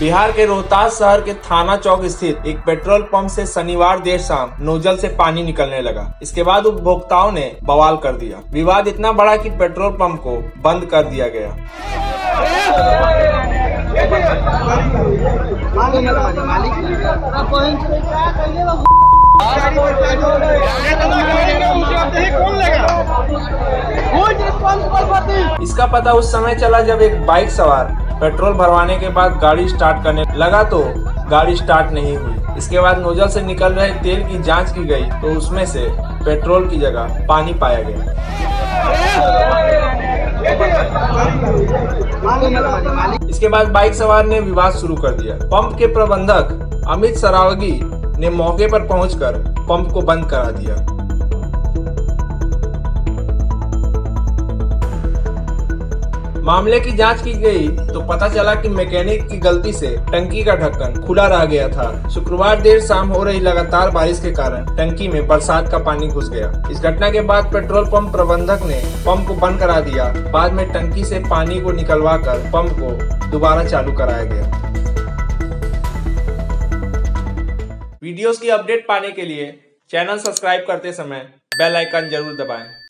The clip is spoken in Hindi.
बिहार के रोहतास शहर के थाना चौक स्थित एक पेट्रोल पंप से शनिवार देर शाम नोजल से पानी निकलने लगा। इसके बाद उपभोक्ताओं ने बवाल कर दिया। विवाद इतना बड़ा कि पेट्रोल पंप को बंद कर दिया गया। इसका पता उस समय चला जब एक बाइक सवार पेट्रोल भरवाने के बाद गाड़ी स्टार्ट करने लगा तो गाड़ी स्टार्ट नहीं हुई। इसके बाद नोजल से निकल रहे तेल की जाँच की गई तो उसमें से पेट्रोल की जगह पानी पाया गया। इसके बाद बाइक सवार ने विवाद शुरू कर दिया। पंप के प्रबंधक अमित सरावगी ने मौके पर पहुंचकर पंप को बंद करा दिया। मामले की जाँच की गई तो पता चला कि मैकेनिक की गलती से टंकी का ढक्कन खुला रह गया था। शुक्रवार देर शाम हो रही लगातार बारिश के कारण टंकी में बरसात का पानी घुस गया। इस घटना के बाद पेट्रोल पंप प्रबंधक ने पंप को बंद करा दिया। बाद में टंकी से पानी को निकलवा कर पंप को दोबारा चालू कराया गया। वीडियोस की अपडेट पाने के लिए चैनल सब्सक्राइब करते समय बेल आइकन ज़रूर दबाएँ।